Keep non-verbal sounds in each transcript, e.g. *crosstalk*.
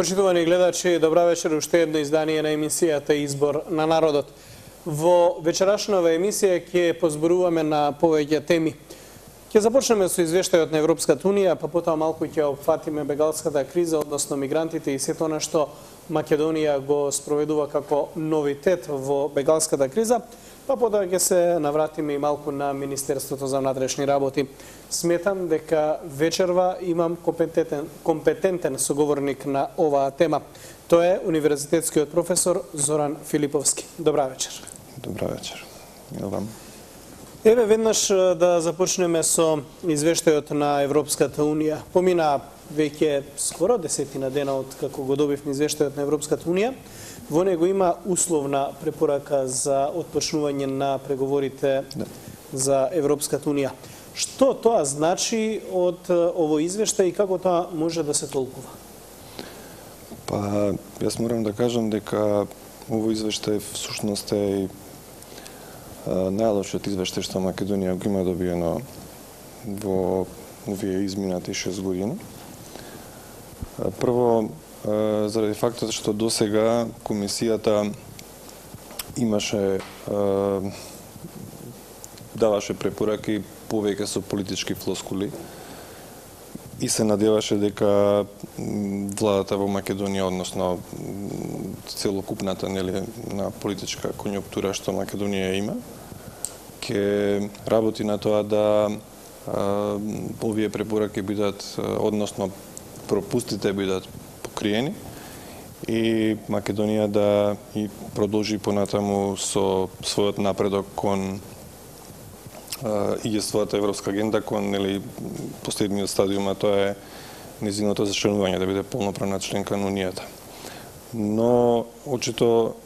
Почитувани гледачи, добра вечер, уште едно издание на емисијата Избор на народот. Во вечерашнава емисија ќе позборуваме на повеќе теми. Ќе започнеме со извештајот на Европската Унија, па потоа малку ќе опфатиме бегалската криза, односно мигрантите и сето она што Македонија го спроведува како новитет во бегалската криза, па потоа ќе се навратиме и малку на Министерството за внатрешни работи. Сметам дека вечерва имам компетентен, компетентен соговорник на оваа тема. Тоа е универзитетскиот професор Зоран Филиповски. Добра вечер. Добра вечер. Милвам. Еве веднаш да започнеме со извештајот на Европската Унија. Помина веќе скоро десетина дена од како го добивме извештајот на Европската Унија. Во него има условна препорака за отпочнување на преговорите да. за Европската Унија. Што тоа значи од ово извештај и како тоа може да се толкува? Па, јас морам да кажам дека ово извештај всушност е најлошиот извештај што Македонија го има добиено во овие изминати 6 години. Прво, заради фактот што до сега комисијата имаше даваше препораки повеќе со политички флоскули и се надеваше дека владата во Македонија, односно целокупната нели на политичка конјуктура што Македонија има, ќе работи на тоа да а, овие препораки бидат, односно пропустите бидат откриени и Македонија да и продолжи понатаму со својот напредок кон и својата европска агенда кон нели последниот стадиум, а тоа е низиното зачленување да биде полноправна членка на унијата. Но очито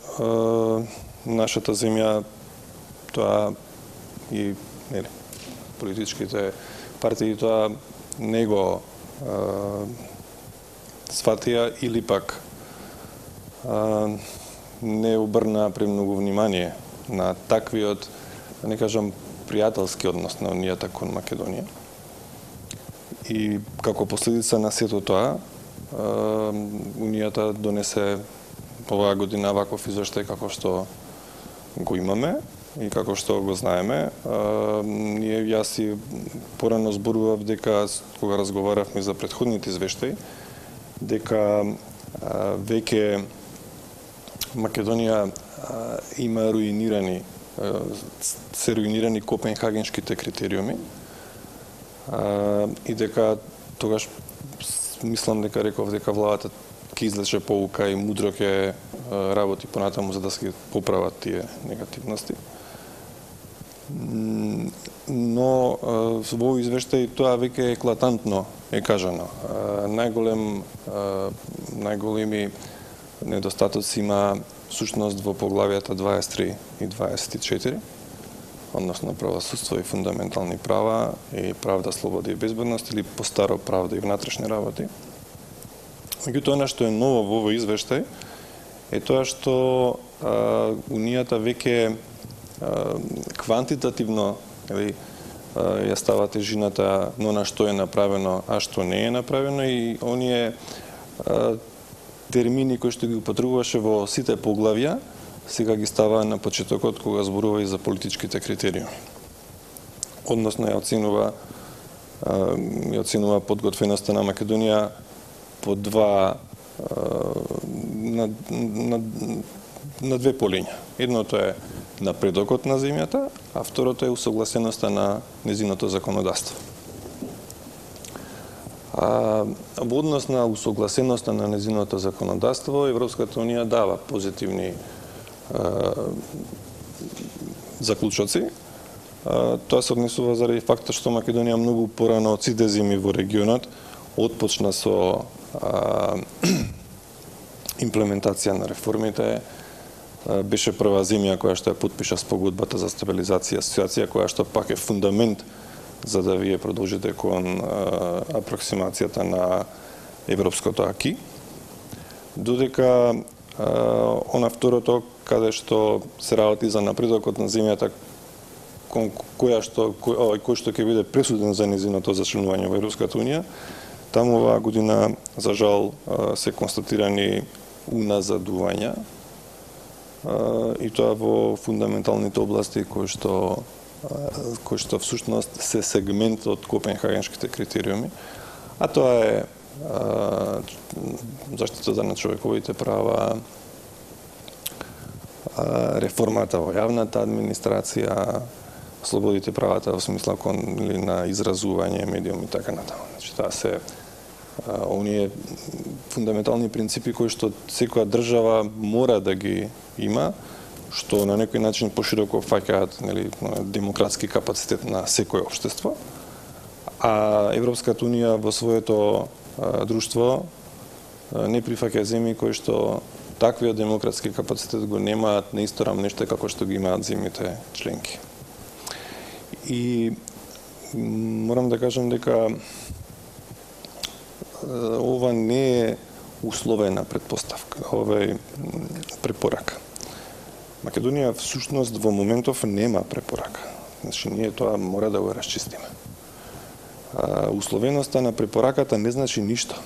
нашата земја тоа и нели политичките партии тоа не го сватија или пак а, не обрна премногу внимание на таквиот, да не кажам, пријателски однос на Унијата кон Македонија. И како последица на сето тоа, Унијата донесе оваа година ваков извештај како што го имаме и како што го знаеме. ние јас и порано зборував дека кога разговаравме за претходните извештаи, дека веќе Македонија има руинирани се руинирани копенхагенските критериуми и дека тогаш мислам дека реков дека владата ќе излече поука и мудро ќе работи понатаму за да се поправат тие негативности. Но во овој извештај тоа веќе еклатантно е кажано. Најголем најголеми недостатоци има сушност во поглавијата 23 и 24, односно правосудство и фундаментални права и правда, слобода и безбедност или постаро правда и внатрешни работи. Меѓутоа, она што е ново во овој извештај е тоа што а, Унијата веќе квантитативно или, ја става тежината но на што е направено, а што не е направено и оние термини кои што ги употребуваше во сите поглавја, сега ги става на почетокот кога зборува и за политичките критериуми. Односно ја оценува ја оценува подготвеноста на Македонија по два на, на, на две полиња. Едното е напредокот на земјата, а второто е усогласеноста на незиното законодавство. А, во однос на усогласеноста на незиното законодавство, Европската Унија дава позитивни а, заклучоци. А, тоа се однесува заради факта што Македонија многу порано од сите земји во регионот отпочна со а, *clears throat* имплементација на реформите, беше прва земја која што ја подпиша спогодбата за стабилизација асоциација која што пак е фундамент за да вие продолжите кон апроксимацијата на европското аки. Додека она второто каде што се работи за напредокот на земјата кон која што кој, кој што ќе биде пресуден за низиното зачленување во Европската унија, Таму оваа година, за жал, се констатирани уназадувања и тоа во фундаменталните области кои што кои што всушност се сегмент од Копенхагенските критериуми, а тоа е заштитата на човековите права, реформата во јавната администрација, слободите правата во смисла кон или на изразување, медиум и така натаму. Значи тоа се оние фундаментални принципи кои што секоја држава мора да ги има, што на некој начин пошироко фаќаат нели демократски капацитет на секое општество. А Европската унија во своето а, друштво а, не прифаќа земји кои што таквиот демократски капацитет го немаат на исторам нешто како што ги имаат земјите членки. И морам да кажам дека ова не е условена предпоставка, ова е препорака. Македонија всушност во моментов нема препорака. Значи ние тоа мора да го расчистиме. условеноста на препораката не значи ништо.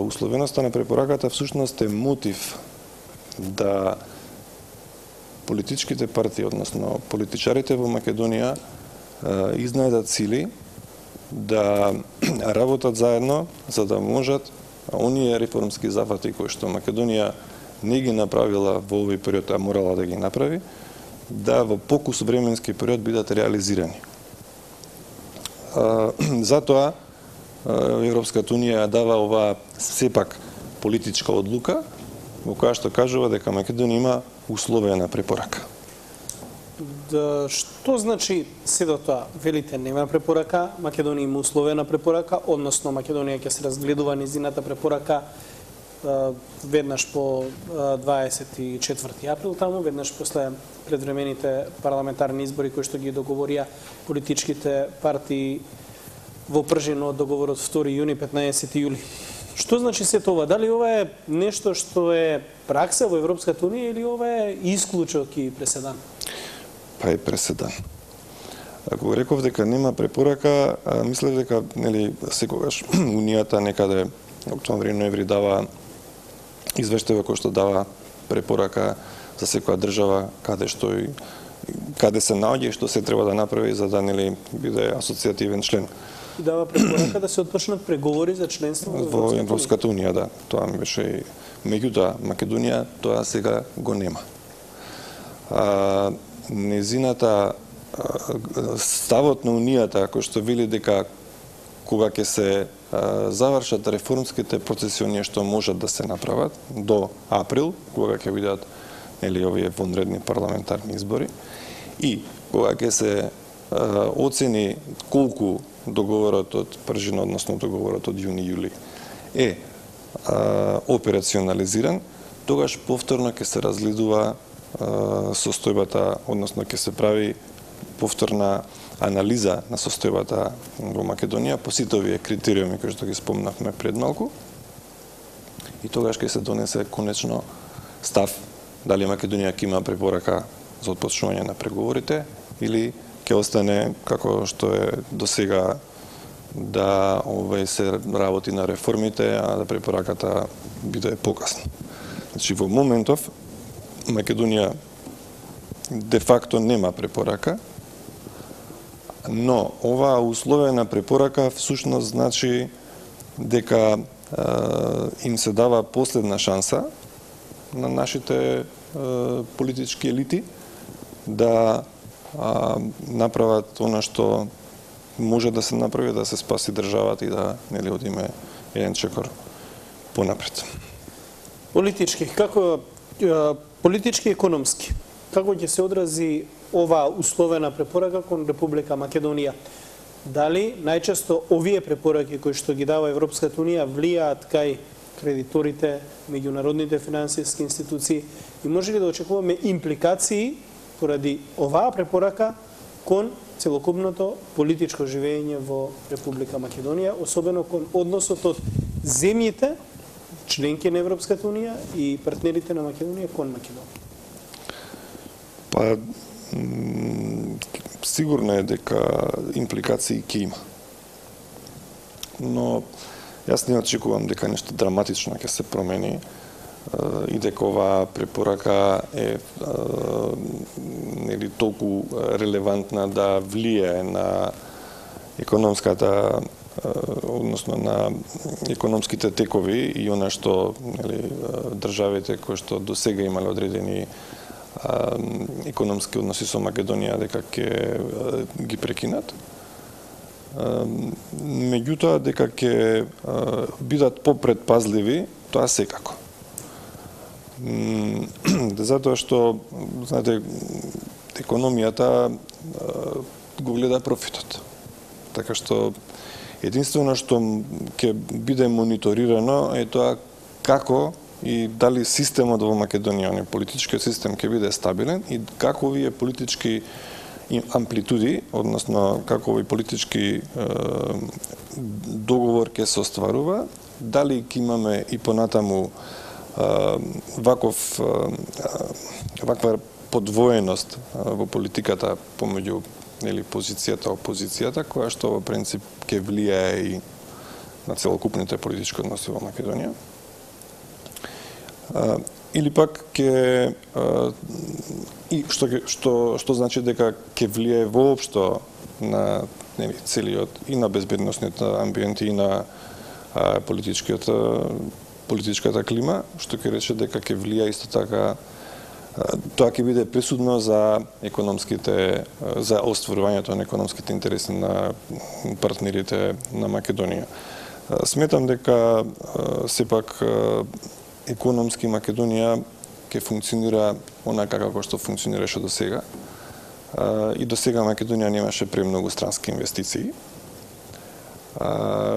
условеноста на препораката всушност е мотив да политичките партии, односно политичарите во Македонија, изнајдат сили да *clears throat* работат заедно за да можат оние реформски зафати кои што Македонија не ги направила во овој период, а морала да ги направи, да во покус временски период бидат реализирани. *clears throat* Затоа Европската Унија дава оваа сепак политичка одлука во која што кажува дека Македонија има условена препорака. Што значи се до тоа? Велите нема препорака, Македонија има условена препорака, односно Македонија ќе се разгледува низината препорака веднаш по 24 април таму, веднаш после предвремените парламентарни избори кои што ги договорија политичките партии во пржино од договорот 2 јуни 15 јули. Што значи се тоа? Дали ова е нешто што е пракса во Европската Унија или ова е исклучок и преседан? Па е преседан. Ако реков дека нема препорака, мислев дека нели секогаш *clears throat* унијата некаде октомври ноември дава извештај кој што дава препорака за секоја држава каде што и каде се наоѓа и што се треба да направи за да нели биде асоцијативен член и дава препорака да се отпочнат преговори за членство во Европската унија, да. Тоа ми беше и меѓутоа Македонија тоа сега го нема. А, незината ставот на унијата кој што вели дека кога ќе се завршат реформските процеси оние што можат да се направат до април, кога ќе бидат нели овие вонредни парламентарни избори и кога ќе се оцени колку договорот од пржина, односно договорот од јуни-јули е операционализиран, тогаш повторно ќе се разгледува состојбата, односно ќе се прави повторна анализа на состојбата во Македонија по сите овие критериуми кои што ги спомнавме пред малку. И тогаш ќе се донесе конечно став дали Македонија ќе има препорака за отпочнување на преговорите или ќе остане како што е до сега да овој се работи на реформите, а да препораката биде покасна. Значи во моментов Македонија де факто нема препорака, но оваа условена препорака всушност значи дека е, им се дава последна шанса на нашите е, политички елити да е, направат она што може да се направи да се спаси државата и да нели одиме еден чекор понапред. Политички, како политички и економски, како ќе се одрази оваа условена препорака кон Република Македонија? Дали најчесто овие препораки кои што ги дава Европската Унија влијаат кај кредиторите, меѓународните финансиски институции и може ли да очекуваме импликации поради оваа препорака кон целокупното политичко живење во Република Македонија, особено кон односот од земјите, членки на Европската Унија и партнерите на Македонија кон Македонија? Па, сигурно е дека импликации ќе има. но јас не очекувам дека нешто драматично ќе се промени и дека оваа препорака е нели толку релевантна да влијае на економската односно на економските текови и она што нели државите кои што до сега имале одредени економски односи со Македонија дека ќе ги прекинат. Меѓутоа дека ќе бидат попредпазливи, тоа секако. *clears throat* Затоа што знаете економијата го гледа профитот. Така што единствено што ќе биде мониторирано е тоа како и дали системот во Македонија, оној политичкиот систем ќе биде стабилен и како овие политички амплитуди, односно како овој политички е, договор ќе се остварува, дали ќе имаме и понатаму е, ваков е, ваква подвоеност во политиката помеѓу нели позицијата опозицијата која што во принцип ќе влијае и на целокупните политички односи во Македонија. Или пак ќе и што што што значи дека ќе влијае воопшто на нели целиот и на безбедносниот амбиент и на а, политичкиот политичката клима, што ќе рече дека ќе влија исто така тоа ќе биде присудно за економските за остварувањето на економските интереси на партнерите на Македонија. Сметам дека сепак економски Македонија ќе функционира онака како што функционираше до сега. И до сега Македонија немаше премногу странски инвестиции.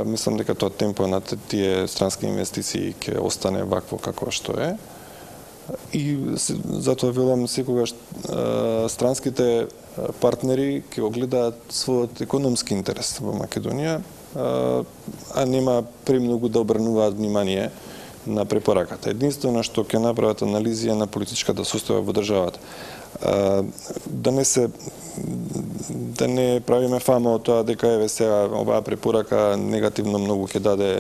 мислам дека тоа темпо на тие странски инвестиции ќе остане вакво како што е. И затоа велам секогаш странските партнери ќе гледаат својот економски интерес во Македонија, а нема премногу да обрнуваат внимание на препораката. Единствено што ќе направат анализија на политичката состојба во државата. Да не се да не правиме фама од тоа дека еве сега оваа препорака негативно многу ќе даде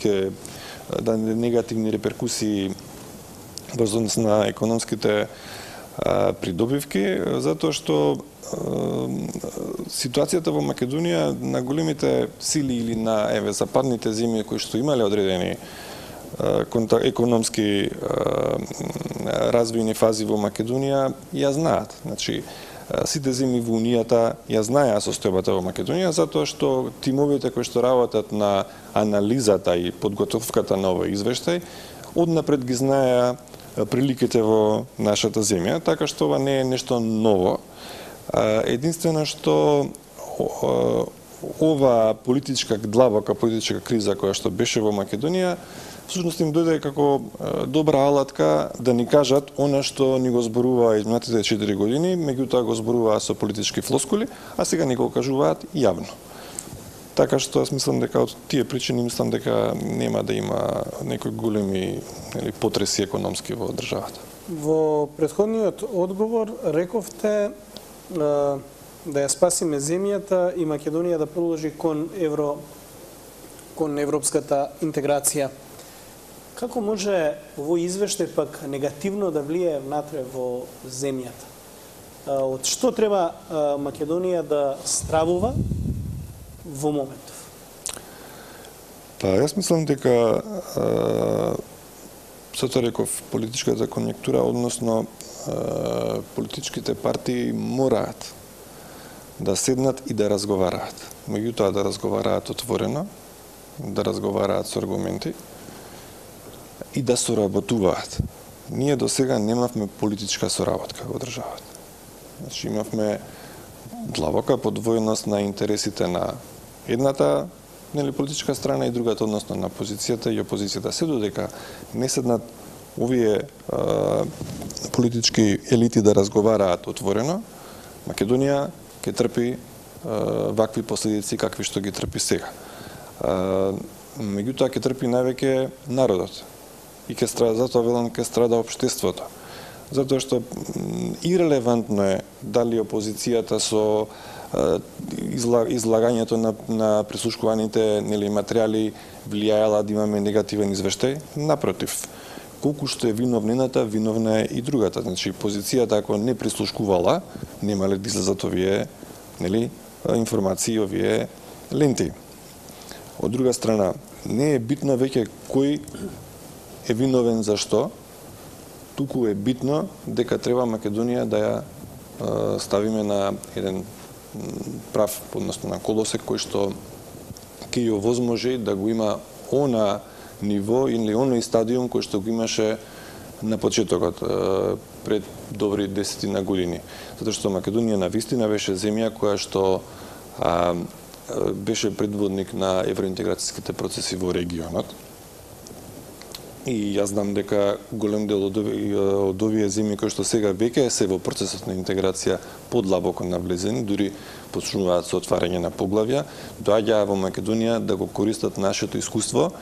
ќе даде негативни реперкусии врз однос на економските придобивки, затоа што ситуацијата во Македонија на големите сили или на еве западните земји кои што имале одредени економски развојни фази во Македонија ја знаат. Значи, сите земји во Унијата ја знаеа состојбата во Македонија, затоа што тимовите кои што работат на анализата и подготовката на овој извештај, однапред ги знаеа приликите во нашата земја, така што ова не е нешто ново. Единствено што ова политичка длабока политичка криза која што беше во Македонија всушност им дојде како добра алатка да ни кажат она што ни го зборуваа изминатите 4 години, меѓутоа го зборуваа со политички флоскули, а сега ни го кажуваат јавно. Така што јас мислам дека од тие причини мислам дека нема да има некои големи нели потреси економски во државата. Во предходниот одговор рековте да ја спасиме земјата и Македонија да продолжи кон евро кон европската интеграција. Како може овој извештај пак негативно да влие внатре во земјата? Од што треба Македонија да стравува во моментов? Па, јас мислам дека тоа реков политичката конјектура, односно политичките партии мораат да седнат и да разговараат. Меѓутоа да разговараат отворено, да разговараат со аргументи, и да соработуваат. Ние до сега немавме политичка соработка во државата. Значи имавме длабока подвоеност на интересите на едната нели политичка страна и другата односно на позицијата и опозицијата. Се додека не седнат овие а, политички елити да разговараат отворено, Македонија ќе трпи а, вакви последици какви што ги трпи сега. А, меѓутоа ќе трпи највеќе народот и ќе страда, затоа велам ќе страда општеството. Затоа што ирелевантно е дали опозицијата со излагањето на, на прислушкуваните нели, материјали влијаела да имаме негативен извештај. Напротив, колку што е виновнината, виновна е и другата. Значи, позицијата ако не прислушкувала, немале да излезат овие нели, информации, овие ленти. Од друга страна, не е битно веќе кој е виновен за што, туку е битно дека треба Македонија да ја ставиме на еден прав, односно на колосек кој што ќе ја возможи да го има она ниво или оној стадиум кој што го имаше на почетокот пред добри десетина години. Затоа што Македонија на вистина беше земја која што а, беше предводник на евроинтеграцијските процеси во регионот И јас знам дека голем дел од од овие земји кои што сега веќе се во процесот на интеграција подлабоко навлезени, дури почнуваат со отварање на поглавја, доаѓаа во Македонија да го користат нашето искуство,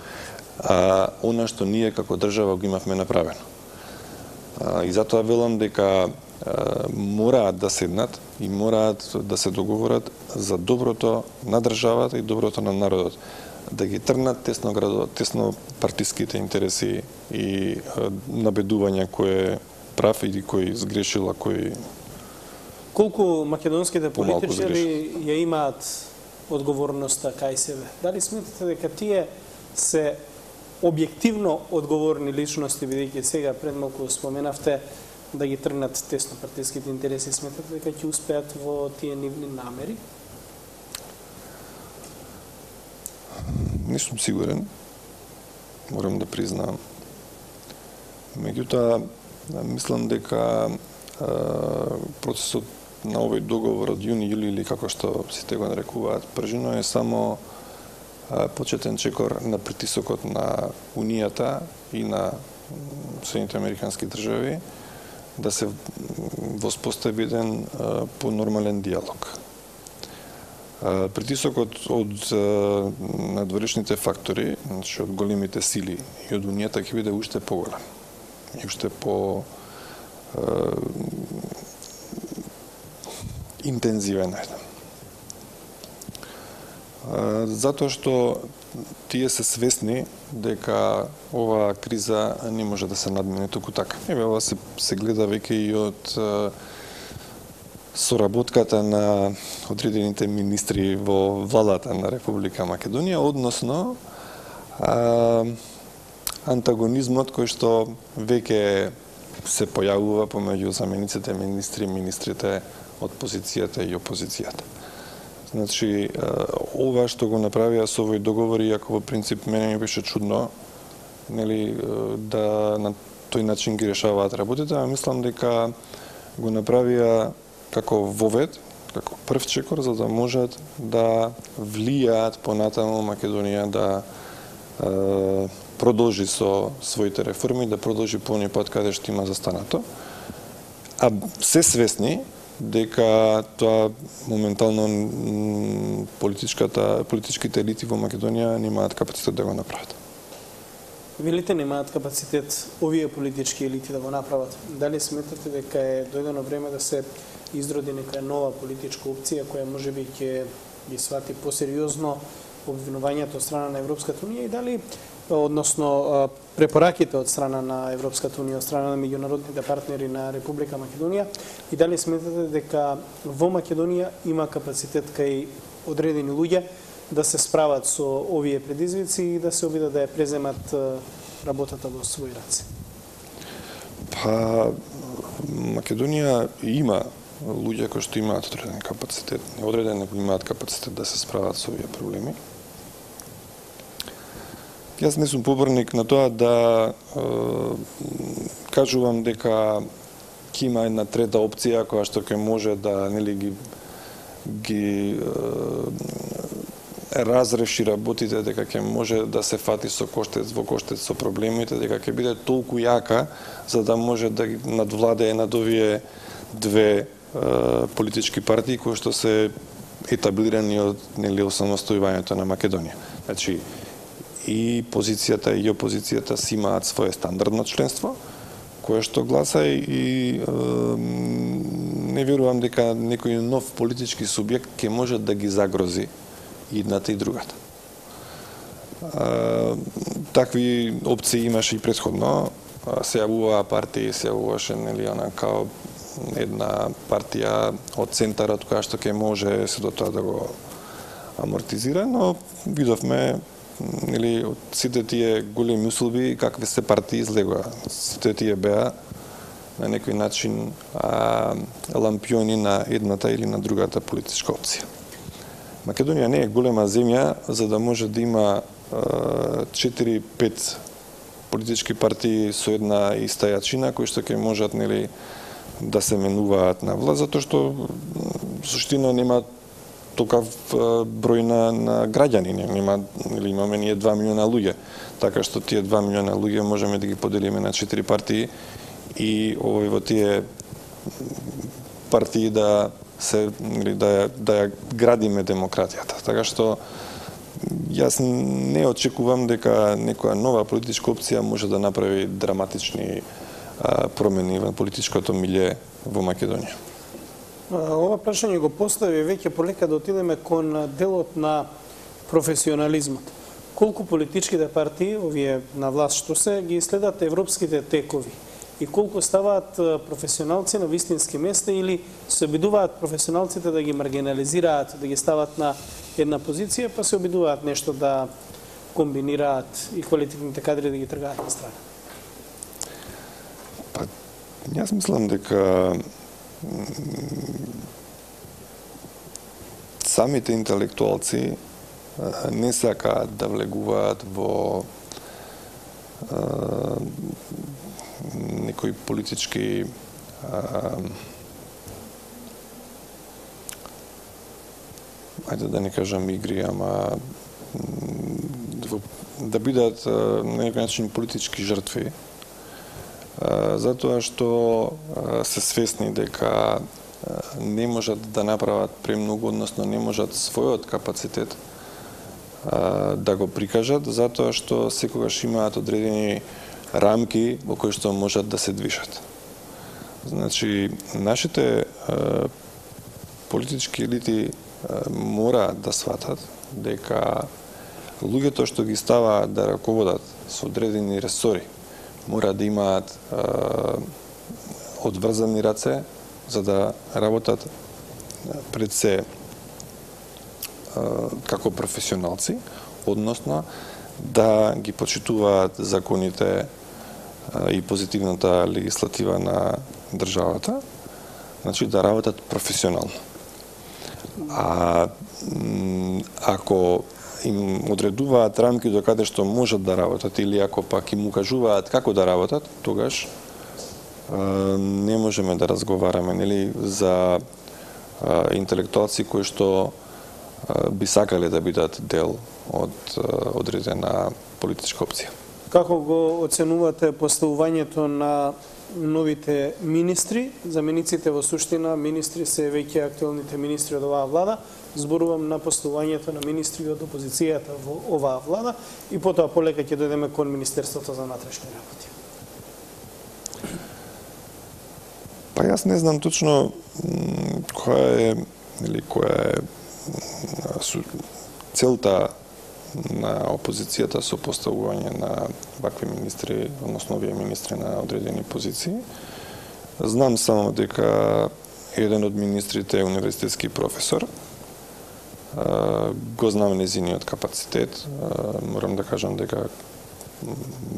а, она што ние како држава го имавме направено. А, и затоа велам дека а, мораат да седнат и мораат да се договорат за доброто на државата и доброто на народот да ги трнат тесно градо, тесно партиските интереси и набедувања кој е прав или кој сгрешил, а кој Колку македонските политичари ја имаат одговорноста кај себе? Дали сметате дека тие се објективно одговорни личности, бидејќи сега пред малку споменавте да ги трнат тесно партиските интереси, сметате дека ќе успеат во тие нивни намери? Не сум сигурен, морам да признаам. Меѓутоа, мислам дека процесот на овој договор од јуни, јули или како што сите го нарекуваат пржино е само почетен чекор на притисокот на Унијата и на Соединените Американски држави да се воспостави еден понормален диалог. Притисокот од надворешните фактори, значи од големите сили и од Унијата ќе биде уште поголем и уште по интензивен Затоа што тие се свесни дека оваа криза не може да се надмине туку така. Еве ова се, се гледа веќе и од соработката на одредените министри во владата на Република Македонија, односно а, антагонизмот кој што веќе се појавува помеѓу замениците министри министрите од позицијата и опозицијата. Значи, ова што го направија со овој договор, иако во принцип мене ми беше чудно, нели, да на тој начин ги решаваат работите, а мислам дека го направија како вовед, како прв чекор за да можат да влијаат понатаму Македонија да е, продолжи со своите реформи, да продолжи по пат каде што има застанато. А се свесни дека тоа моментално политичката политичките елити во Македонија немаат капацитет да го направат. Велите немаат капацитет овие политички елити да го направат. Дали сметате дека е дојдено време да се изроди нека нова политичка опција која може би ќе ги свати посериозно обвинувањето од страна на Европската Унија и дали односно препораките од страна на Европската Унија, од страна на меѓународните партнери на Република Македонија и дали сметате дека во Македонија има капацитет кај одредени луѓе да се справат со овие предизвици и да се обидат да ја преземат работата во своји раце? Па, Македонија има луѓе кои што имаат одреден капацитет, не одреден, него имаат капацитет да се справат со овие проблеми. Јас не сум поборник на тоа да е, кажувам дека ќе има една трета опција која што ќе може да нели ги ги е, разреши работите дека ќе може да се фати со коштец во коштец со проблемите, дека ќе биде толку јака за да може да надвладее над овие две политички партии кои што се етаблирани од нели осамостојувањето на Македонија. Значи и позицијата и опозицијата си имаат свое стандардно членство, кое што гласа и, и не верувам дека некој нов политички субјект ќе може да ги загрози едната и другата. А, такви опции имаше и предходно. Се јавуваа партии, се јавуваше нели она као една партија од центарот која што ќе може се до тоа да го амортизира, но видовме или од сите тие големи услуби какви се партии излегоа. Сите тие беа на некој начин а, лампиони на едната или на другата политичка опција. Македонија не е голема земја за да може да има 4-5 политички партии со една иста јачина кои што ќе можат нели да се менуваат на власт затоа што суштина нема токав број на, на граѓани, нема или имаме ние 2 милиона луѓе. Така што тие 2 милиона луѓе можеме да ги поделиме на 4 партии и овој во тие партии да се или да ја, да ја градиме демократијата. Така што јас не очекувам дека некоја нова политичка опција може да направи драматични промени во политичкото милје во Македонија. Ова прашање го постави веќе полека да отидеме кон делот на професионализмот. Колку политичките партии, овие на власт што се, ги следат европските текови? и колку ставаат професионалци на вистински места или се обидуваат професионалците да ги маргинализираат, да ги стават на една позиција, па се обидуваат нешто да комбинираат и квалитетните кадри да ги тргаат на страна. Јас мислам дека самите интелектуалци не сакаат да влегуваат во некои политички а, ајде да не кажам игри, ама да бидат на некој начин политички жртви, затоа што се свесни дека не можат да направат премногу, односно не можат својот капацитет да го прикажат, затоа што секогаш имаат одредени рамки во кои што можат да се движат. Значи, нашите е, политички елити мора да сватат дека луѓето што ги ставаат да раководат со одредени ресори мора да имаат одврзани раце за да работат пред се како професионалци, односно да ги почитуваат законите и позитивната легислатива на државата, значи да работат професионално. А ако им одредуваат рамки до каде што можат да работат или ако пак им укажуваат како да работат, тогаш не можеме да разговараме нели за интелектуалци кои што би сакале да бидат дел од одредена политичка опција. Како го оценувате поставувањето на новите министри, замениците во суштина, министри се веќе актуелните министри од оваа влада, зборувам на постувањето на министри од опозицијата во оваа влада и потоа полека ќе дојдеме кон Министерството за натрешни работи. Па јас не знам точно која е или која е целта на опозицијата со поставување на вакви министри, односно овие министри на одредени позиции. Знам само дека еден од министрите е универзитетски професор. Го знам незиниот капацитет. Морам да кажам дека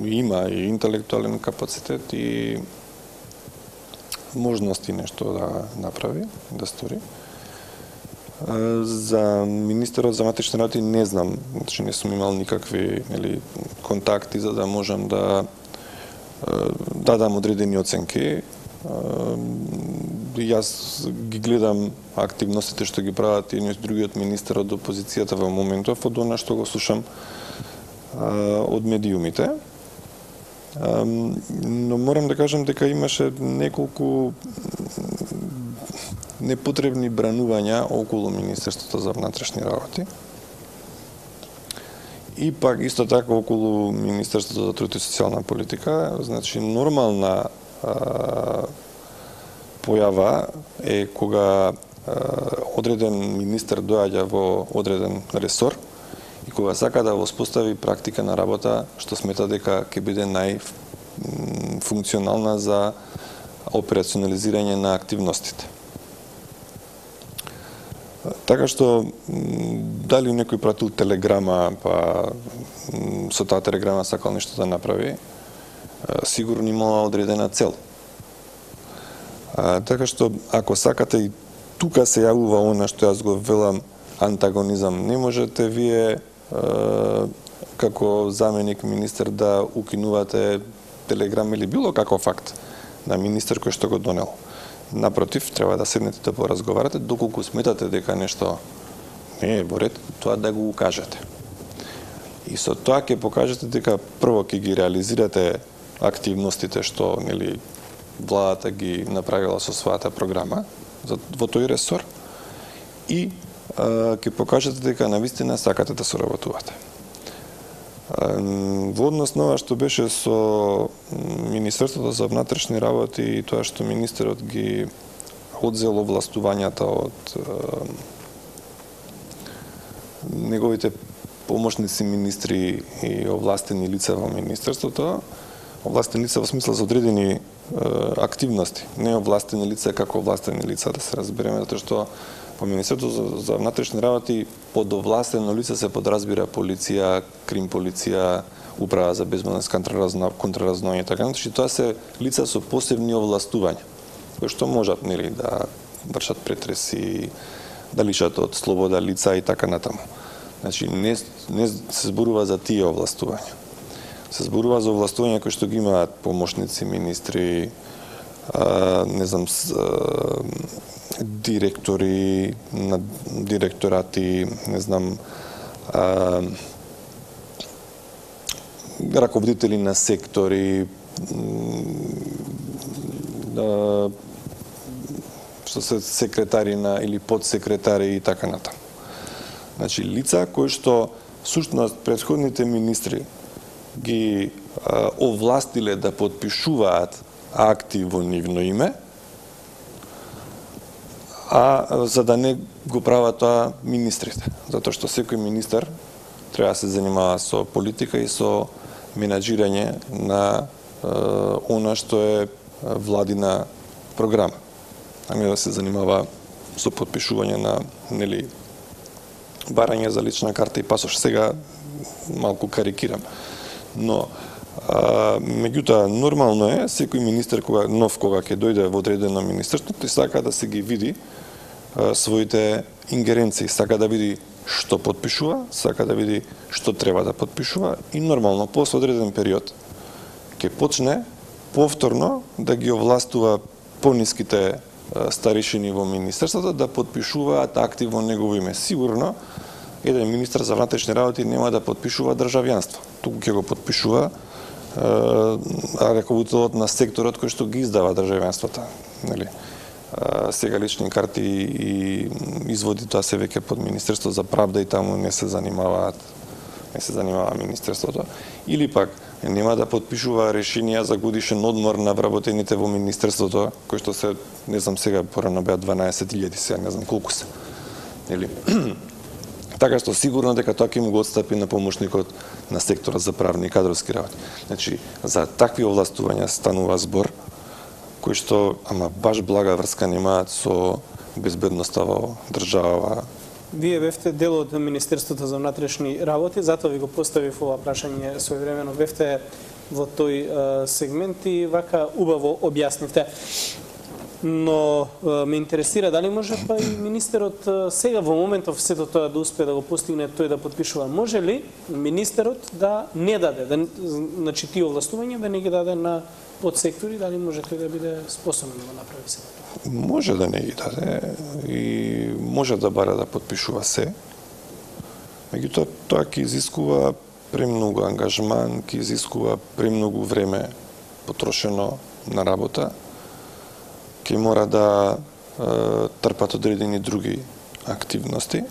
има и интелектуален капацитет и можности нешто да направи, да стори. За министерот за матични работи не знам, значи не сум имал никакви нели контакти за да можам да дадам одредени оценки. Јас ги гледам активностите што ги прават и другиот министер од опозицијата во моментов од она што го слушам од медиумите. Но морам да кажам дека имаше неколку непотребни бранувања околу Министерството за внатрешни работи. И пак исто така околу Министерството за труд и социјална политика, значи нормална појава е кога одреден министер доаѓа во одреден ресор кога сака да воспостави практика на работа што смета дека ќе биде најфункционална за операционализирање на активностите. Така што дали некој пратил телеграма, па со таа телеграма сакал нешто да направи, сигурно имала одредена цел. А, така што ако сакате и тука се јавува она што јас го велам антагонизам, не можете вие како заменик министер да укинувате телеграм или било како факт на министер кој што го донел. Напротив, треба да седнете да поразговарате доколку сметате дека нешто не е во ред, тоа да го укажете. И со тоа ќе покажете дека прво ќе ги реализирате активностите што нели владата ги направила со својата програма за, во тој ресор и ќе покажете дека навистина сакате да соработувате. Во однос на ова што беше со Министерството за внатрешни работи и тоа што министерот ги одзел овластувањата од неговите помошници министри и овластени лица во Министерството, овластени лица во смисла за одредени е, активности, не овластени лица како овластени лица, да се разбереме, затоа што По Министерството за, за внатрешни работи под овластено лице се подразбира полиција, крим полиција, управа за безбедност, контраразно, и така натаму, значи, тоа се лица со посебни овластувања кои што можат нели да вршат претреси, да лишат од слобода лица и така натаму. Значи не не се зборува за тие овластувања. Се зборува за овластувања кои што ги имаат помошници, министри, а, не знам, директори на директорати, не знам, а, раководители на сектори, а, што се секретари на или подсекретари и така натаму. Значи лица кои што сушност предходните министри ги а, овластиле да подпишуваат акти во нивно име, а за да не го прават тоа министрите. Затоа што секој министер треба да се занимава со политика и со менаџирање на е, она што е владина програма. А не да се занимава со подпишување на нели барање за лична карта и пасош. Сега малку карикирам. Но А, меѓутоа, нормално е, секој министер кога, нов кога ќе дојде во одредено министерство, тој сака да се ги види своите ингеренции, сака да види што подпишува, сака да види што треба да подпишува и нормално, после одреден период, ќе почне повторно да ги овластува пониските старишини во министерството да подпишуваат активно негово име. Сигурно, еден министр за внатрешни работи нема да подпишува државјанство. Туку ќе го подпишува а раководителот на секторот кој што ги издава државенствата, нели? Сега лични карти и изводи тоа се веќе под Министерство за правда и таму не се занимаваат не се занимава Министерството. Или пак нема да подпишува решенија за годишен одмор на вработените во Министерството, кои што се, не знам сега, порано беа 12.000, сега не знам колку се. Или... *clears throat* Така што сигурно дека тоа ќе му го отстапи на помошникот на сектора за правни и кадровски работи. Значи, за такви овластувања станува збор, кои што, ама баш блага врска немаат со безбедноста во држава. Вие бевте дел од Министерството за внатрешни работи, затоа ви го поставив ова прашање своевремено. Бевте во тој сегмент и вака убаво објаснивте но ме интересира дали може па и министерот сега во моментов сето тоа да успее да го постигне тој да подпишува. Може ли министерот да не даде, да, значи тие овластувања да не ги даде на под сектори, дали може тој да биде способен да го направи се? Може да не ги даде и може да бара да подпишува се. Меѓутоа тоа ќе изискува премногу ангажман, ќе изискува премногу време потрошено на работа ќе мора да е, трпат одредени други активности.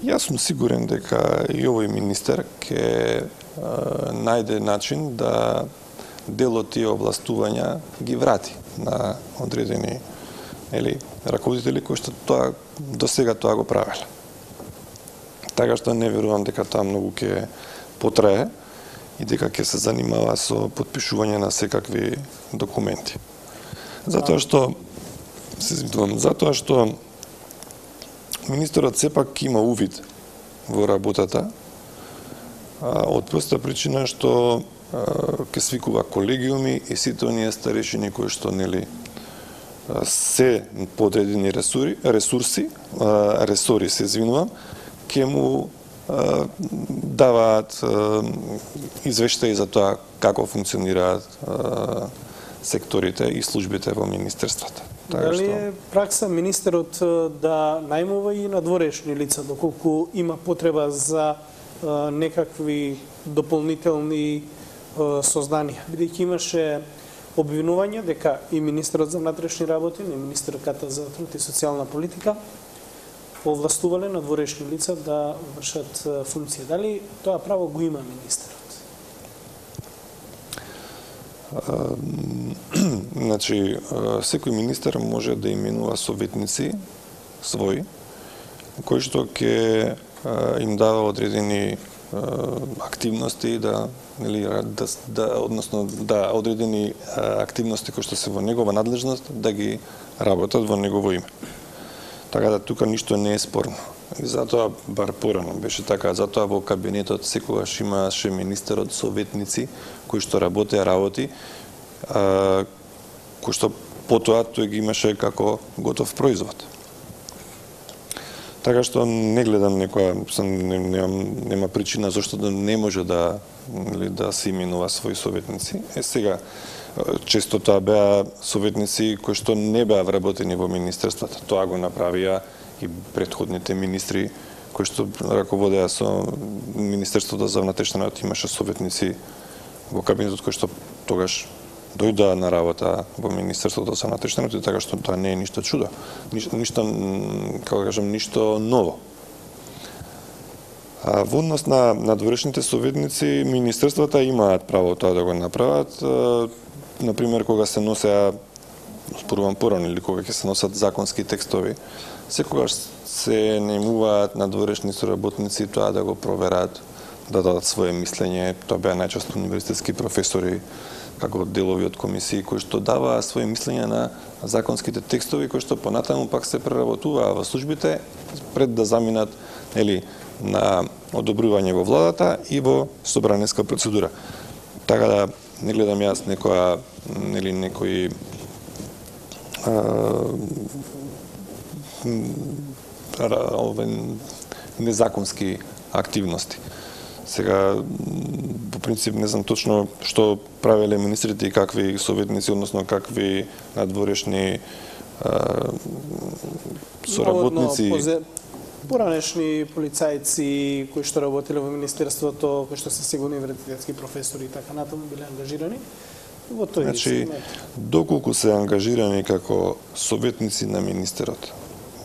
И јас сум сигурен дека и овој министер ќе најде начин да дел од тие областувања ги врати на одредени или раководители кои што тоа до сега тоа го правеле. Така што не верувам дека тоа многу ќе потрае и дека ќе се занимава со подпишување на секакви документи. Затоа што се извинувам, затоа што министерот сепак има увид во работата, од проста причина што ќе свикува колегиуми и сите оние старешини кои што нели се подредени ресури, ресурси, ресори се извинувам, ќе му даваат извештаи за тоа како функционираат секторите и службите во министерствата. Така Дали е пракса министерот да најмува и надворешни лица, доколку има потреба за некакви дополнителни сознание, бидејќи имаше обвинување дека и министерот за внатрешни работи, и министерката за труд и социјална политика овластувале на дворешни лица да вршат функција. Дали тоа право го има министерот? *clears throat* значи, секој министер може да именува советници свои, кои што ќе им дава одредени активности да нели да, да односно да одредени активности кои што се во негова надлежност да ги работат во негово име. Така да тука ништо не е спорно. И затоа, бар порано беше така, затоа во кабинетот секогаш имаше министерот советници кои што работеа работи, а, кои што потоа тој ги имаше како готов производ. Така што не гледам некоја, не, немам, нема причина зашто да не може да, или, да се именува своји советници. Е сега, често тоа беа советници кои што не беа вработени во министерствата. Тоа го направија и предходните министри кои што раководеа со Министерството за внатрешна работи имаше советници во кабинетот кои што тогаш Дојда на работа во Министерството за внатрешни така што тоа не е ништо чудо. Ништо, ништо како да кажам, ништо ново. А во однос на надворешните советници, министерствата имаат право тоа да го направат например, кога се носеа спорувам порано или кога ќе се носат законски текстови, секогаш се немуваат надворешни соработници тоа да го проверат, да дадат свое мислење. Тоа беа најчесто универзитетски професори, како делови од комисии кои што даваа своји мислење на законските текстови кои што понатаму пак се преработуваа во службите пред да заминат или на одобрување во владата и во собранеска процедура. Така да не гледам јас некоја нели некои овен незаконски активности. Сега, по принцип, не знам точно што правеле министрите и какви советници, односно какви надворешни соработници. Поранешни полицајци кои што работеле во Министерството, кои што се сигурни универзитетски професори и така натаму биле ангажирани. Во тој Значи, доколку се ангажирани како советници на министерот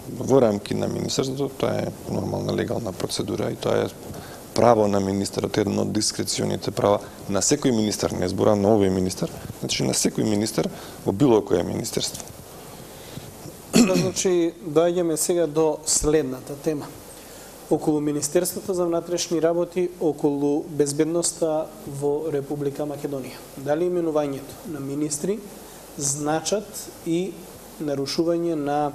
во рамки на министерството, тоа е нормална легална процедура и тоа е право на министерот, едно од дискреционите права на секој министер, не зборам на овој министер, значи на секој министер во било кое министерство. Да, значи, доаѓаме сега до следната тема. Околу Министерството за внатрешни работи, околу безбедноста во Република Македонија. Дали именувањето на министри значат и нарушување на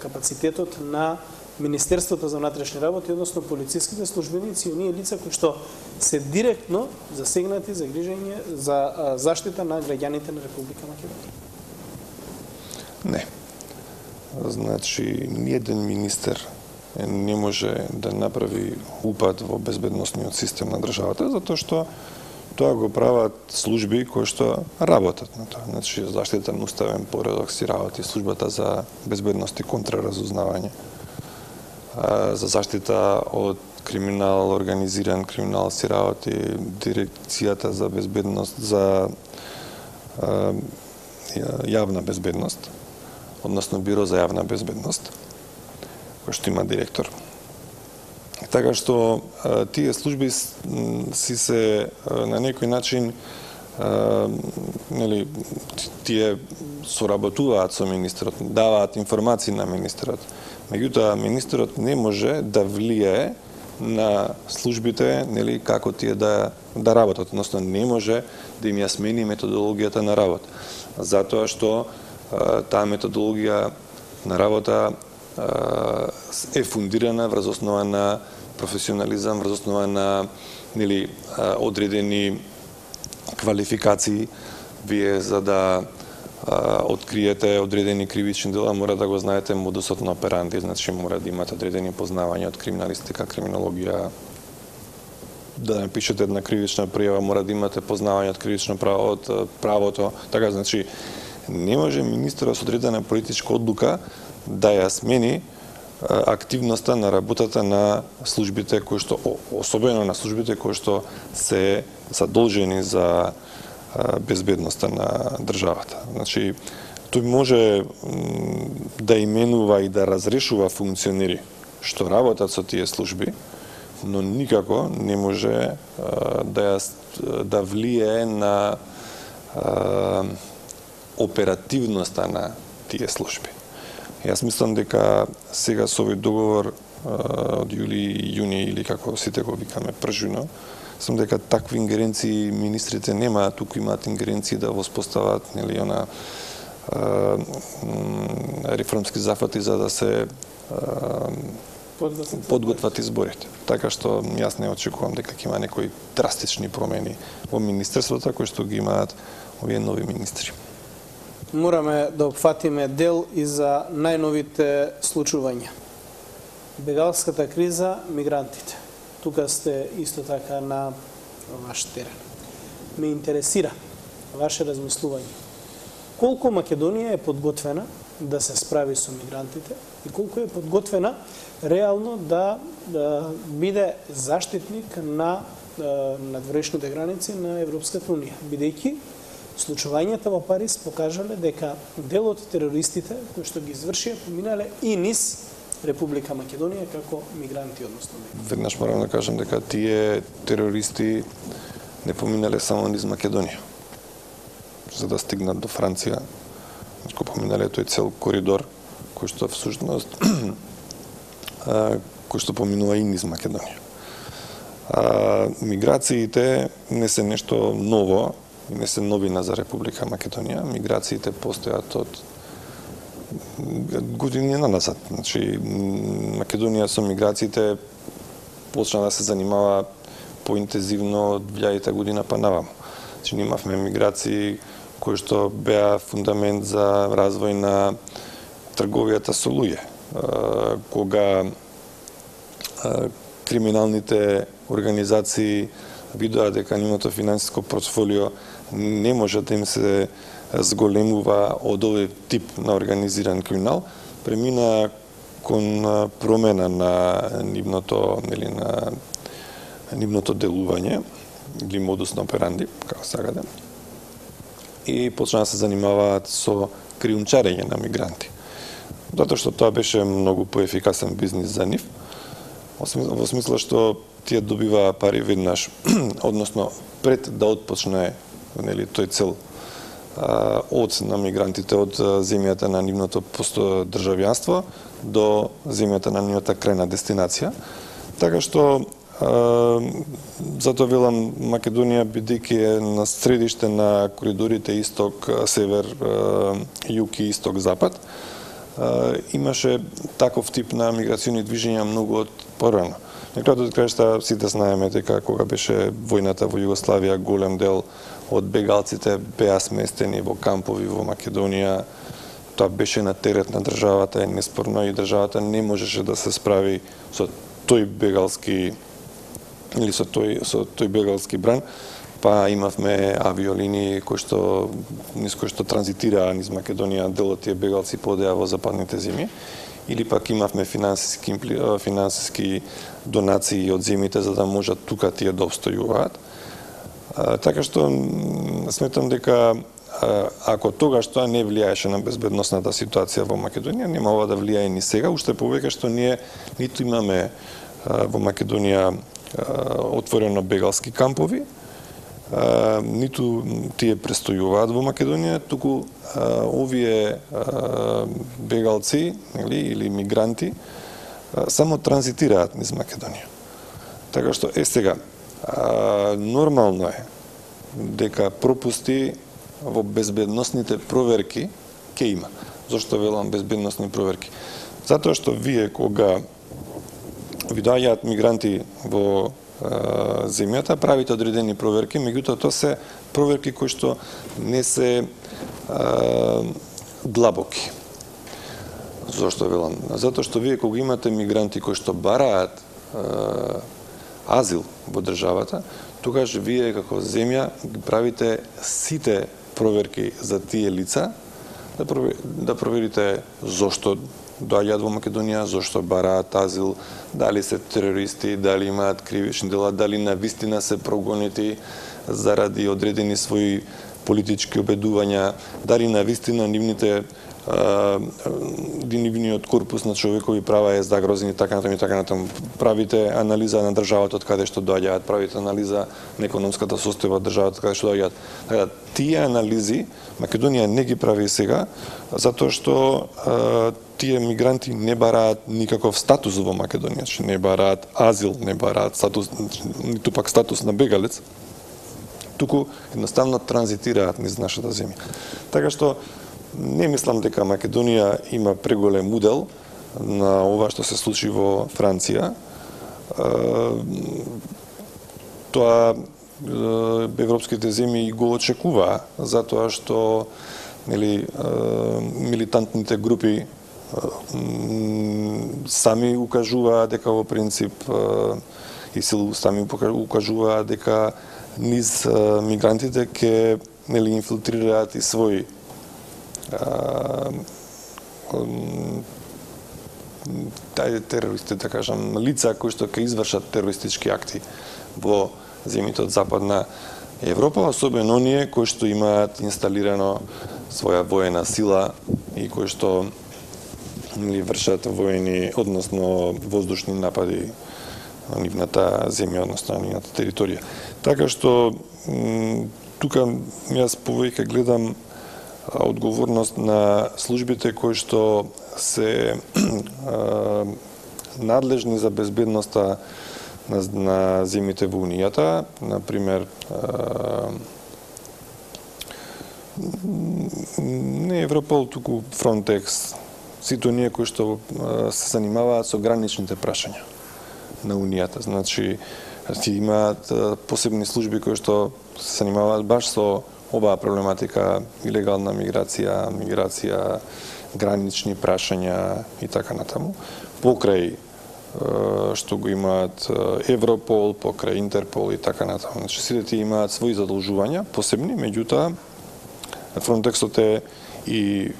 капацитетот на Министерството за внатрешни работи, односно полициските службеници и оние лица кои што се директно засегнати за грижење за заштита на граѓаните на Република Македонија? Не. Значи, ниеден министер не може да направи упад во безбедносниот систем на државата, затоа што тоа го прават служби кои што работат на тоа. Значи, заштита на уставен поредок си работи службата за безбедност и контраразузнавање, за заштита од криминал, организиран криминал си работи дирекцијата за безбедност за јавна безбедност односно Биро за јавна безбедност, кој што има директор. Така што тие служби си се на некој начин нели тие соработуваат со министерот, даваат информации на министерот. Меѓутоа министерот не може да влијае на службите, нели како тие да да работат, односно не може да им ја смени методологијата на работа. Затоа што е, таа методологија на работа е, е фундирана врз основа на професионализам, врз основа на нели одредени квалификации, вие за да откриете одредени кривични дела, мора да го знаете модусот на операнди, значи мора да имате одредени познавања од криминалистика, криминологија, да напишете една кривична пријава, мора да имате познавање од кривично право, од правото, така значи не може министерот со одредена политичка одлука да ја смени активноста на работата на службите кои што особено на службите кои што се задолжени за безбедноста на државата. Значи тој може да именува и да разрешува функционери што работат со тие служби, но никако не може да да влие на оперативноста на тие служби. Јас мислам дека сега со овој договор од јули и јуни или како сите го викаме пржино, сум дека такви ингеренции министрите немаат, туку имаат ингеренции да воспостават нели она реформски зафати за да се подготват изборите. Така што јас не очекувам дека ќе има некои драстични промени во министерството кои што ги имаат овие нови министри мораме да опфатиме дел и за најновите случувања. Бегалската криза, мигрантите. Тука сте исто така на ваш терен. Ме интересира ваше размислување. Колку Македонија е подготвена да се справи со мигрантите и колку е подготвена реално да, да биде заштитник на надворешните граници на Европската Унија, бидејќи Случувањата во Париз покажале дека дел од терористите кои што ги извршија поминале и низ Република Македонија како мигранти, односно. Веднаш морам да кажам дека тие терористи не поминале само низ Македонија. За да стигнат до Франција, го поминале тој цел коридор кој што всушност *clears throat* кој што поминува и низ Македонија. А, миграциите не се нешто ново, не се новина за Република Македонија. Миграциите постојат од години на назад. Значи, Македонија со миграциите почна да се занимава поинтензивно од 2000 година па наваму. Значи, имавме миграции кои што беа фундамент за развој на трговијата со луѓе. Кога криминалните организации видоа дека нивното финансиско портфолио не може да им се зголемува од овој тип на организиран криминал, премина кон промена на нивното, нели, на нивното делување или модус на операнди, како сакате, и почна да се занимаваат со криумчарење на мигранти. Затоа што тоа беше многу поефикасен бизнис за нив, во смисла што тие добиваа пари веднаш, *clears throat* односно пред да отпочне нели тој цел од на мигрантите од земјата на нивното државјанство до земјата на нивната крајна дестинација. Така што затоа велам Македонија бидејќи е на средиште на коридорите исток север југ и исток запад имаше таков тип на миграциони движења многу од порано. На крајот од крајшта сите знаеме дека кога беше војната во Југославија голем дел од бегалците беа сместени во кампови во Македонија. Тоа беше на терет на државата, и неспорно и државата не можеше да се справи со тој бегалски или со тој со тој бегалски бран, па имавме авиолинии кои што низ кои што транзитираа низ Македонија дел од тие бегалци подеа во западните земји. Или пак имавме финансиски финансиски донации од земјите за да можат тука тие да обстојуваат така што сметам дека ако тогаш тоа не влијаеше на безбедносната ситуација во Македонија, нема ова да влијае ни сега, уште повеќе што ние ниту имаме во Македонија отворено бегалски кампови, ниту тие престојуваат во Македонија, туку овие бегалци или, или мигранти само транзитираат низ Македонија. Така што е сега, а, нормално е дека пропусти во безбедносните проверки ќе има. Зошто велам безбедносни проверки? Затоа што вие кога ви доаѓаат мигранти во земјата, правите одредени проверки, меѓутоа тоа се проверки кои што не се е, длабоки. Зошто велам? Затоа што вие кога имате мигранти кои што бараат е, азил во државата, тогаш вие како земја ги правите сите проверки за тие лица, да, да проверите зошто доаѓаат во Македонија, зошто бараат азил, дали се терористи, дали имаат кривични дела, дали на вистина се прогонети заради одредени своји политички обедувања, дали на вистина нивните нивниот корпус на човекови права е загрозен и така натаму и така натаму. Правите анализа на државата од каде што доаѓаат, правите анализа на економската состојба од државата од каде што доаѓаат. Така да, тие анализи Македонија не ги прави сега затоа што тие мигранти не бараат никаков статус во Македонија, че значи не бараат азил, не бараат статус, ниту пак статус на бегалец, туку едноставно транзитираат низ нашата земја. Така што не мислам дека Македонија има преголем удел на ова што се случи во Франција. Тоа европските земји го очекуваа затоа што нели милитантните групи сами укажуваа дека во принцип и сил сами укажуваа дека низ мигрантите ќе нели инфилтрираат и свои тај терористи, да кажам, лица кои што ќе извршат терористички акти во земјите од Западна Европа, особено оние кои што имаат инсталирано своја воена сила и кои што или вршат воени, односно воздушни напади на нивната земја, односно на нивната територија. Така што тука јас повеќе гледам одговорност на службите кои што се *clears throat* надлежни за безбедноста на, на земите во Унијата, например не Европол, туку Фронтекс, сите оние кои што се занимаваат со граничните прашања на Унијата. Значи, ти имаат посебни служби кои што се занимаваат баш со оваа проблематика, илегална миграција, миграција, гранични прашања и така натаму. Покрај што го имаат Европол, покрај Интерпол и така натаму. Значи, сите тие имаат своји задолжувања, посебни, меѓутоа, Фронтексот е и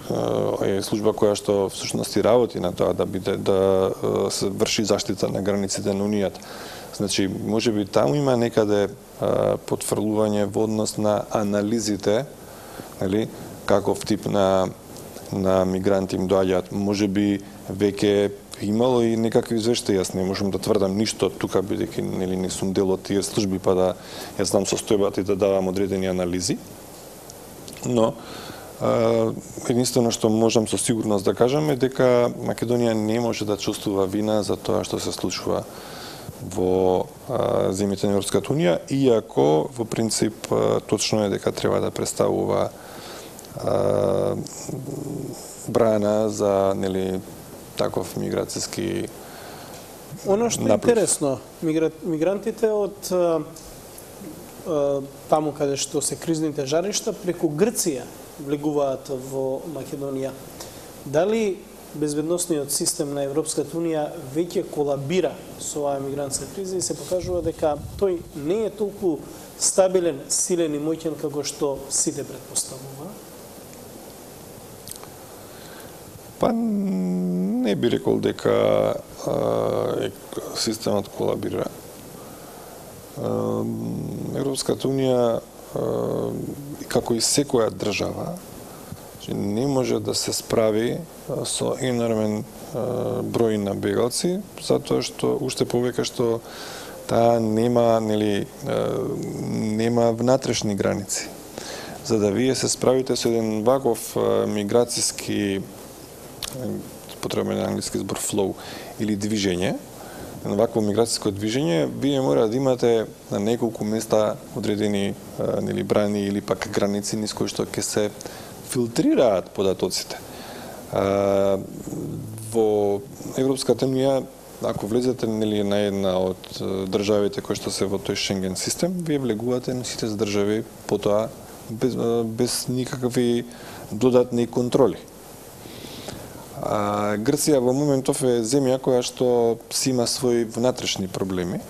е служба која што всушност и работи на тоа да биде да се врши заштита на границите на унијата. Значи, може би таму има некаде потврлување во однос на анализите, нели, каков тип на на мигранти им доаѓаат. Може би веќе имало и некакви извештаи, јас не можам да тврдам ништо тука бидејќи нели не сум дел од тие служби па да јас знам состојбата и да давам одредени анализи. Но единствено што можам со сигурност да кажам е дека Македонија не може да чувствува вина за тоа што се случува во земјите на Европската Унија, иако во принцип точно е дека треба да представува брана за нели таков миграцијски Оно што е интересно, мигрантите од таму каде што се кризните жаришта преку Грција влегуваат во Македонија. Дали безбедносниот систем на Европската Унија веќе колабира со оваа мигрантска криза и се покажува дека тој не е толку стабилен, силен и моќен како што сите предпоставува? Па не би рекол дека а, системот колабира. А, Европската Унија како и секоја држава, значи, не може да се справи со енормен број на бегалци, затоа што уште повеќе што таа нема нели нема внатрешни граници. За да вие се справите со еден ваков миграцијски потребен англиски збор flow или движење, на вакво миграцијско движење, вие мора да имате на неколку места одредени нели брани или пак граници низ кои што ќе се филтрираат податоците. А, во Европската унија ако влезете нели на една од државите кои што се во тој Шенген систем, вие влегувате на сите држави потоа без, без никакви додатни контроли. А, Грција во моментов е земја која што си има своји внатрешни проблеми,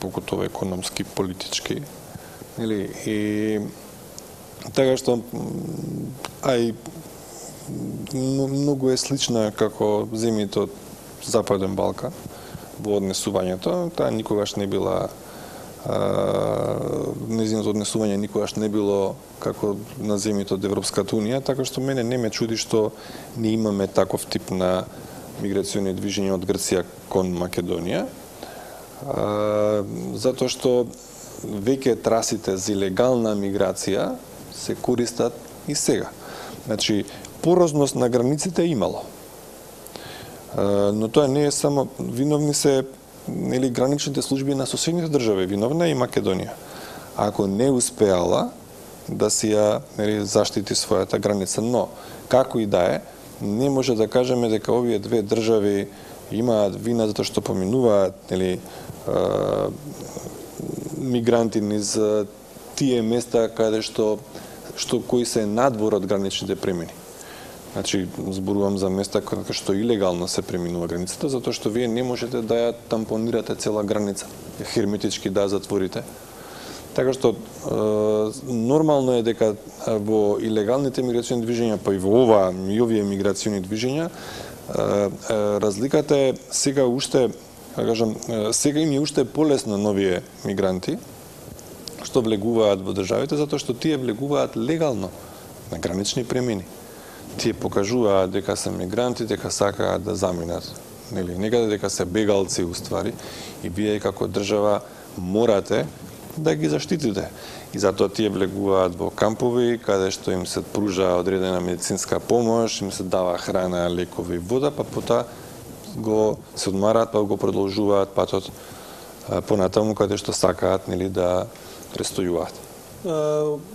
покутово економски, политички, нели и така што ај многу е слична како земјите од Западен Балкан во однесувањето. Таа никогаш не била незиното однесување никогаш не било како на земјите од Европската Унија, така што мене не ме чуди што не имаме таков тип на миграциони движења од Грција кон Македонија. А, затоа што веќе трасите за легална миграција се користат и сега. Значи, порозност на границите имало. Но тоа не е само виновни се нели граничните служби на соседните држави, виновна е и Македонија. Ако не успеала да си ја нели заштити својата граница, но како и да е, не може да кажеме дека овие две држави имаат вина затоа што поминуваат нели мигранти низ тие места каде што што кои се надвор од граничните премини. Значи, зборувам за места кога што илегално се преминува границата, затоа што вие не можете да ја тампонирате цела граница, херметички да ја затворите. Така што е, нормално е дека во илегалните миграциони движења, па и во ова и овие миграциони движења, е, е, разликата е сега уште, да кажам, сега им е уште полесно новие мигранти што влегуваат во државите затоа што тие влегуваат легално на гранични премини тие покажуваат дека се мигранти, дека сакаат да заминат. Нели, некаде дека се бегалци уствари и вие како држава морате да ги заштитите. И затоа тие влегуваат во кампови каде што им се пружа одредена медицинска помош, им се дава храна, лекови, вода, па потоа го се одмараат, па го продолжуваат патот понатаму каде што сакаат нели да престојуваат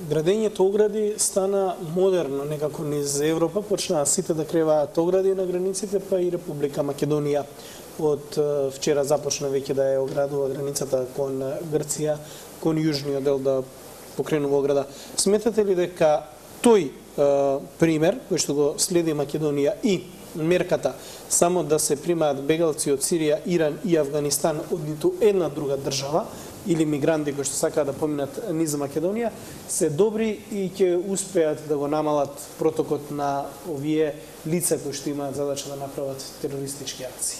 градењето огради стана модерно некако низ Европа, почнаа сите да креваат огради на границите, па и Република Македонија од вчера започна веќе да ја оградува границата кон Грција, кон јужниот дел да покренува ограда. Сметате ли дека тој пример, кој што го следи Македонија и мерката само да се примаат бегалци од Сирија, Иран и Афганистан од ниту една друга држава, или мигранти кои што сакаат да поминат низ Македонија, се добри и ќе успеат да го намалат протокот на овие лица кои што имаат задача да направат терористички акции.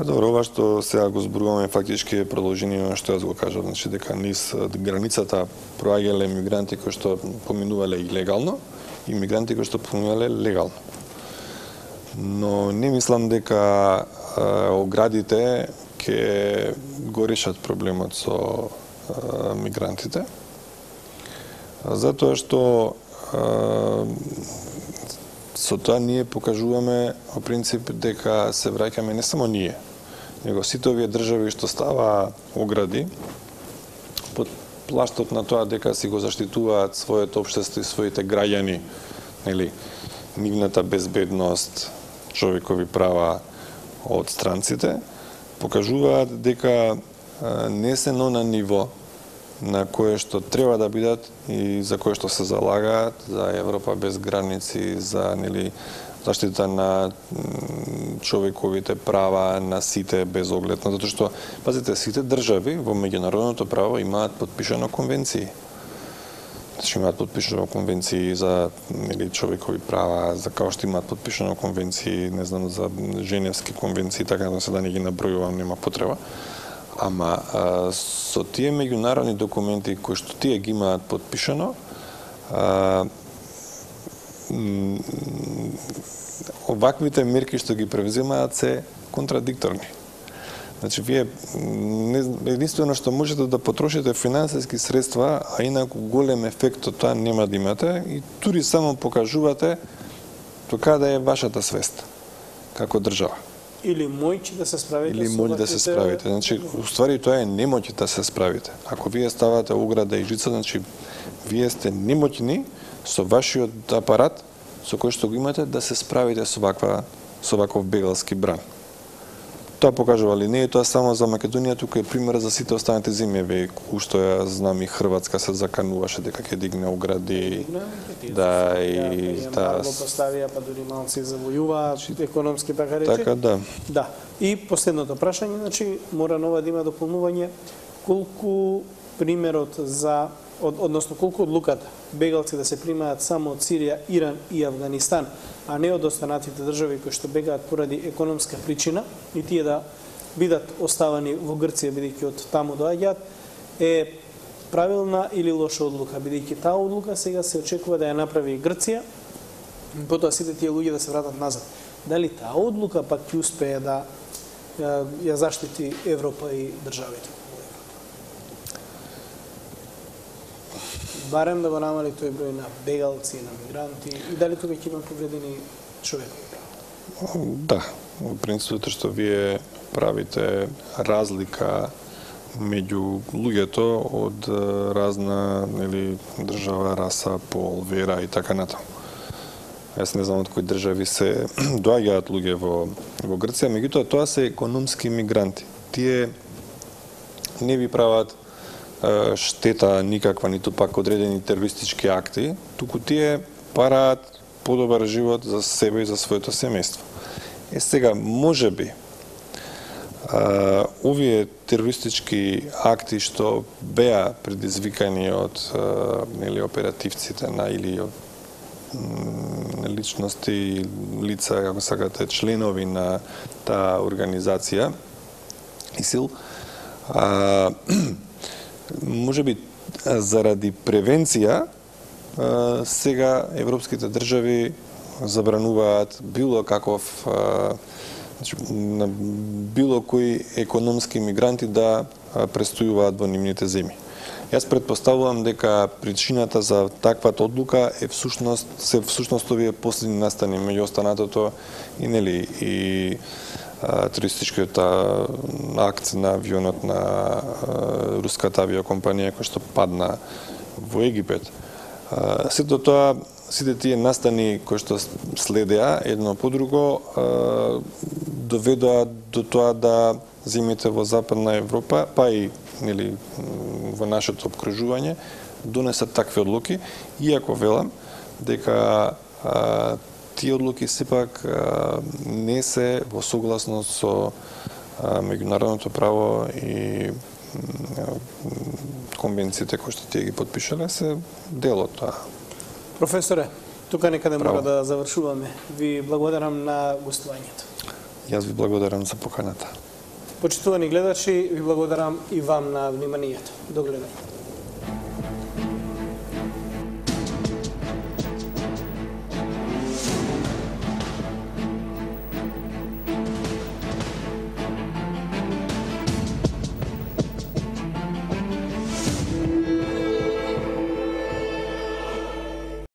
Па добро, ова што сега го зборуваме фактички е продолжение на што јас го кажав, значи дека низ границата проаѓале мигранти кои што поминувале илегално и мигранти кои што поминувале легално. Но не мислам дека оградите ќе го решат проблемот со а, мигрантите. Затоа што а, со тоа ние покажуваме во принцип дека се враќаме не само ние, него сите овие држави што става огради под плаштот на тоа дека си го заштитуваат своето општество и своите граѓани, нели, нивната безбедност, човекови права од странците, покажуваат дека не се но на ниво на кое што треба да бидат и за кое што се залагаат за Европа без граници, за нели заштита на човековите права на сите без оглед на затоа што пазите сите држави во меѓународното право имаат подпишано конвенции. Што имаат подпишано конвенции за или човекови права, за како што имаат подпишано конвенции, не знам за женевски конвенции, така да се да не ги набројувам, нема потреба. Ама а, со тие меѓународни документи кои што тие ги имаат подпишано, а, оваквите мерки што ги превземаат се контрадикторни. Значи, вие единствено што можете да потрошите финансиски средства, а инаку голем ефект од тоа нема да имате и тури само покажувате до каде е вашата свест како држава. Или мојче да се справите Или со моли да се справите. Значи, уствари тоа е немоќ да се справите. Ако вие ставате ограда и жица, значи, вие сте немоќни со вашиот апарат, со кој што го имате, да се справите со ваква со ваков бегалски бран. Тоа покажува ли не е тоа само за Македонија, туку е пример за сите останати земји, ве ушто ја знам и Хрватска се закануваше дека ќе дигне огради. Да, и да да, поставија па дури малци завојува економски така рече. така да. Да. И последното прашање, значи мора нова да има дополнување колку примерот за од, односно колку одлуката бегалци да се примаат само од Сирија, Иран и Афганистан, а не од останатите држави кои што бегаат поради економска причина и тие да бидат оставани во Грција бидејќи од таму доаѓаат е правилна или лоша одлука, бидејќи таа одлука сега се очекува да ја направи Грција, потоа сите тие луѓе да се вратат назад. Дали таа одлука пак ќе успее да ја заштити Европа и државите? Барем да го намали тој број на бегалци, на мигранти и дали тука ќе има повредени човекови права? Да, во принцип што вие правите разлика меѓу луѓето од разна нели држава, раса, пол, вера и така натаму. Јас не знам од кои држави се *clears throat* доаѓаат луѓе во во Грција, меѓутоа тоа се економски мигранти. Тие не ви прават штета никаква, ниту пак одредени терористички акти, туку тие параат подобар живот за себе и за своето семејство. Е сега, може би, а, овие терористички акти што беа предизвикани од а, нели оперативците на или од личности, лица, како сакате, членови на таа организација, ИСИЛ, а, *clears throat* може би заради превенција, сега европските држави забрануваат било каков значи, на било кои економски мигранти да престојуваат во нивните земји. Јас предпоставувам дека причината за таквата одлука е всушност се всушност овие последни настани меѓу останатото и нели и туристичкиот акт на авионот на руската авиокомпанија кој што падна во Египет. Сето тоа сите тие настани кои што следеа едно по друго доведоа до тоа да земјите во Западна Европа, па и нели во нашето обкружување донесат такви одлуки, иако велам дека а, тие одлуки сепак не се во согласност со меѓународното право и конвенциите кои што тие ги подпишале се дел од тоа. Професоре, тука некаде мора да завршуваме. Ви благодарам на гостувањето. Јас ви благодарам за поканата. Почитувани гледачи, ви благодарам и вам на вниманието. До гледање.